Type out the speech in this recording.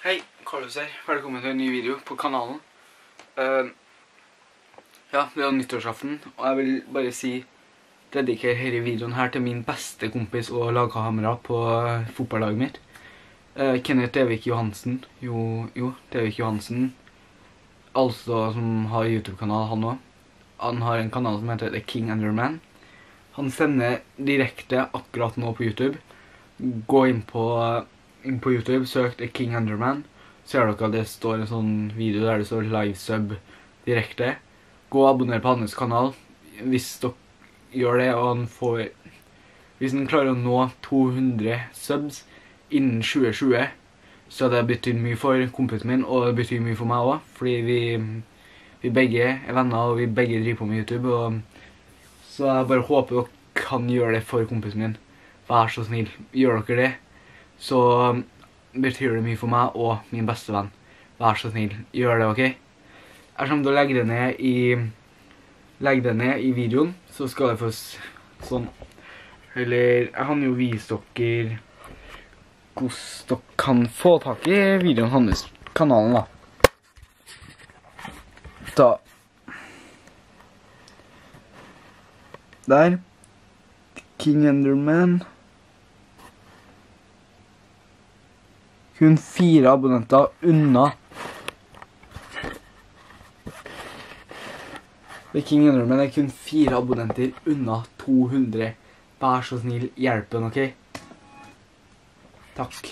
Hei, Carlos her. Velkommen til en ny video på kanalen. Uh, ja, det er nyttårsaften, og jeg vil bare si dedikere denne videoen her til min beste kompis og lagkamerat på uh, fotballaget mitt. Uh, Kenneth Devik Johansen. Jo, jo, Devik Johansen. Altså som har YouTube-kanal, han også. Han har en kanal som heter The King Underman. Han sender direkte akkurat nå på YouTube. Gå inn på inn på YouTube, søk The King Underman. Ser dere at det står en sånn video der det står livesub direkte. Gå og abonner på hans kanal hvis dere gjør det, og han får Hvis han klarer å nå 200 subs innen 2020, så det betyr mye for kompisen min, og det betyr mye for meg òg, fordi vi, vi begge er venner, og vi begge driver på med YouTube. Og, så jeg bare håper dere kan gjøre det for kompisen min. Vær så snill, gjør dere det så um, betyr det mye for meg og min beste venn. Vær så snill, gjør det, ok? Jeg kommer til å legge det ned i, legge det ned i videoen, så skal jeg få sånn. Eller, jeg kan jo vise dere hvordan dere kan få tak i videoen hans, kanalen da. Da. Der. King Enderman. Kun fire abonnenter unna The King Underman er kun fire abonnenter unna 200. Vær så snill, hjelp den, ok? Takk.